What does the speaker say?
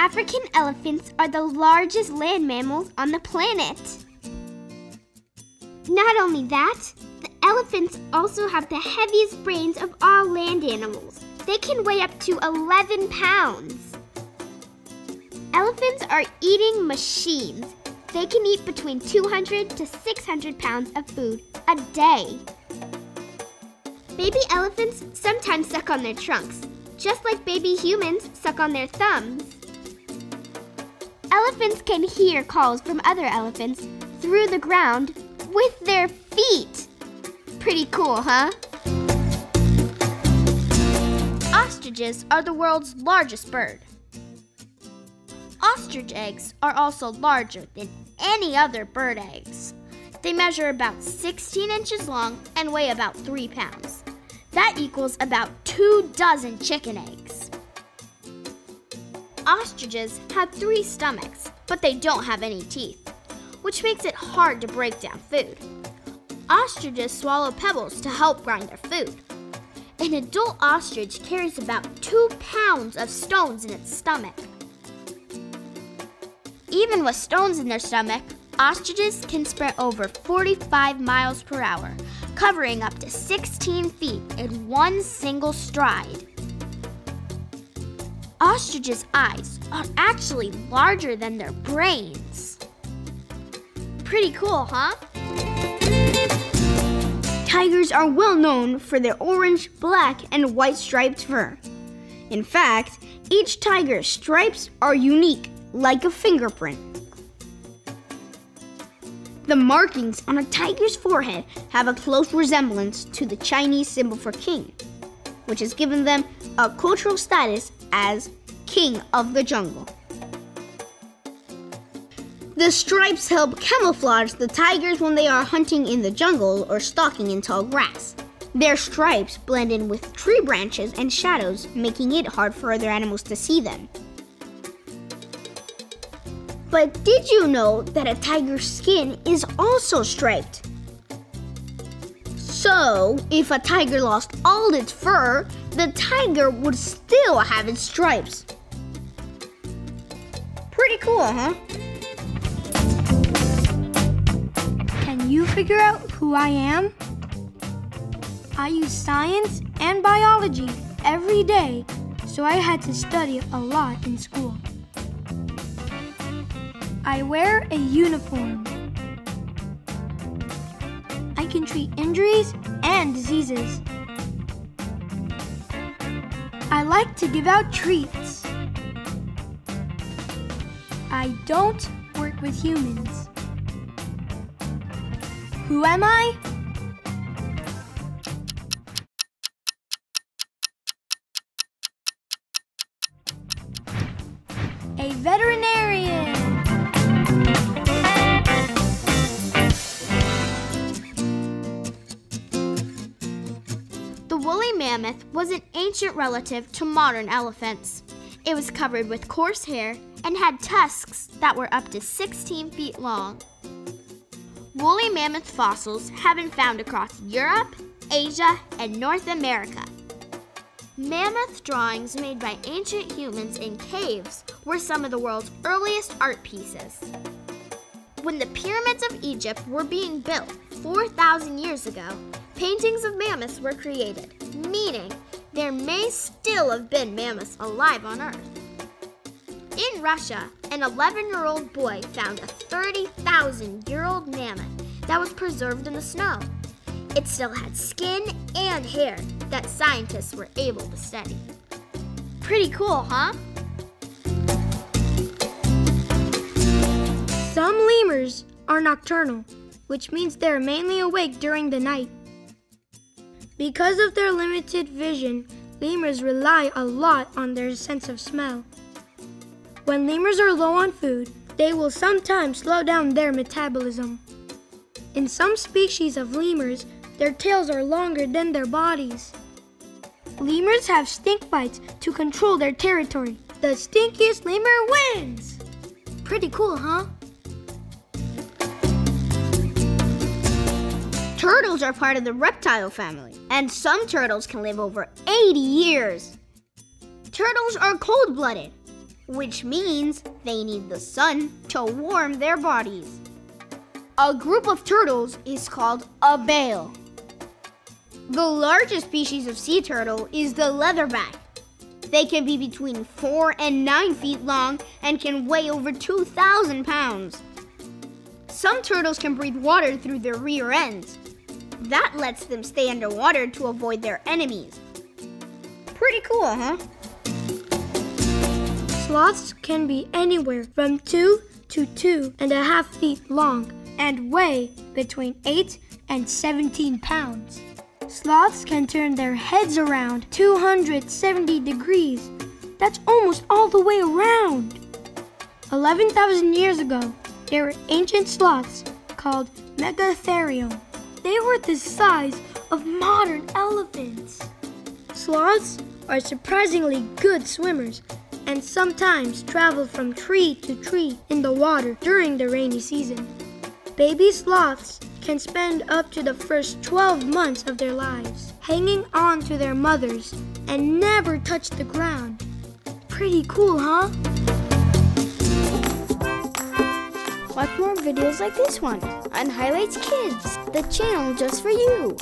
African elephants are the largest land mammals on the planet. Not only that, the elephants also have the heaviest brains of all land animals. They can weigh up to 11 pounds. Elephants are eating machines. They can eat between 200 to 600 pounds of food a day. Baby elephants sometimes suck on their trunks, just like baby humans suck on their thumbs. Elephants can hear calls from other elephants through the ground with their feet. Pretty cool, huh? Ostriches are the world's largest bird. Ostrich eggs are also larger than any other bird eggs. They measure about 16 inches long and weigh about 3 pounds. That equals about two dozen chicken eggs. Ostriches have three stomachs, but they don't have any teeth, which makes it hard to break down food. Ostriches swallow pebbles to help grind their food. An adult ostrich carries about two pounds of stones in its stomach. Even with stones in their stomach, ostriches can sprint over 45 miles per hour, covering up to 16 feet in one single stride. Ostriches' eyes are actually larger than their brains. Pretty cool, huh? Tigers are well known for their orange, black, and white striped fur. In fact, each tiger's stripes are unique, like a fingerprint. The markings on a tiger's forehead have a close resemblance to the Chinese symbol for king, which has given them a cultural status as king of the jungle. The stripes help camouflage the tigers when they are hunting in the jungle or stalking in tall grass. Their stripes blend in with tree branches and shadows, making it hard for other animals to see them. But did you know that a tiger's skin is also striped? So, if a tiger lost all its fur, the tiger would still have its stripes. Pretty cool, huh? Can you figure out who I am? I use science and biology every day, so I had to study a lot in school. I wear a uniform. I can treat injuries and diseases. I like to give out treats. I don't work with humans. Who am I? A veterinarian. Mammoth was an ancient relative to modern elephants. It was covered with coarse hair and had tusks that were up to 16 feet long. Woolly mammoth fossils have been found across Europe, Asia, and North America. Mammoth drawings made by ancient humans in caves were some of the world's earliest art pieces. When the pyramids of Egypt were being built 4,000 years ago, paintings of mammoths were created, meaning there may still have been mammoths alive on Earth. In Russia, an 11 year old boy found a 30,000 year old mammoth that was preserved in the snow. It still had skin and hair that scientists were able to study. Pretty cool, huh? Some lemurs are nocturnal, which means they're mainly awake during the night. Because of their limited vision, lemurs rely a lot on their sense of smell. When lemurs are low on food, they will sometimes slow down their metabolism. In some species of lemurs, their tails are longer than their bodies. Lemurs have stink fights to control their territory. The stinkiest lemur wins! Pretty cool, huh? Turtles are part of the reptile family, and some turtles can live over 80 years. Turtles are cold blooded, which means they need the sun to warm their bodies. A group of turtles is called a bale. The largest species of sea turtle is the leatherback. They can be between 4 and 9 feet long and can weigh over 2,000 pounds. Some turtles can breathe water through their rear ends. That lets them stay underwater to avoid their enemies. Pretty cool, huh? Sloths can be anywhere from 2 to two and a half feet long and weigh between 8 and 17 pounds. Sloths can turn their heads around 270 degrees. That's almost all the way around. 11,000 years ago, there were ancient sloths called Megatherium. They were the size of modern elephants. Sloths are surprisingly good swimmers and sometimes travel from tree to tree in the water during the rainy season. Baby sloths can spend up to the first 12 months of their lives hanging on to their mothers and never touch the ground. Pretty cool, huh? Watch more videos like this one on Highlights Kids, the channel just for you.